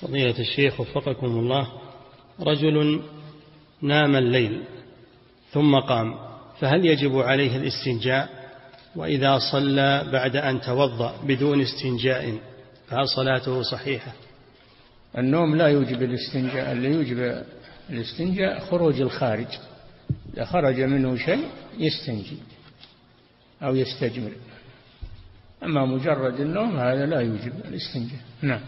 فضيلة الشيخ وفقكم الله رجل نام الليل ثم قام فهل يجب عليه الاستنجاء؟ وإذا صلى بعد أن توضأ بدون استنجاء فهل صلاته صحيحة؟ النوم لا يوجب الاستنجاء اللي يوجب الاستنجاء خروج الخارج. إذا خرج منه شيء يستنجي أو يستجمر. أما مجرد النوم هذا لا يوجب الاستنجاء. نعم.